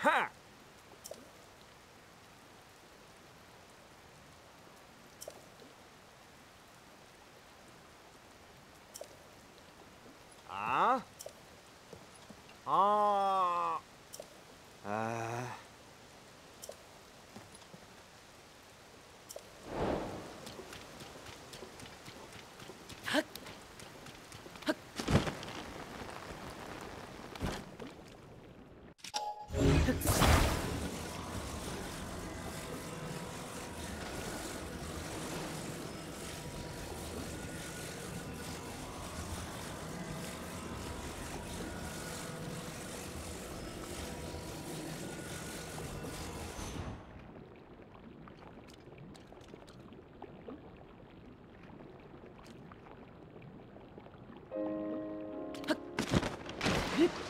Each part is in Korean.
Ha! 아.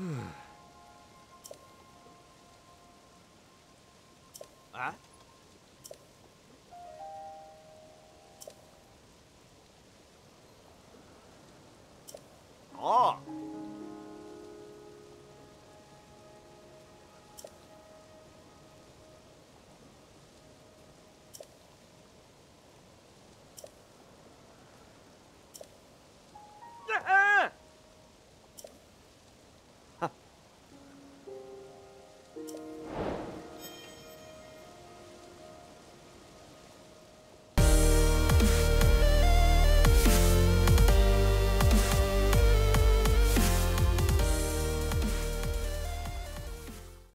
嗯。啊？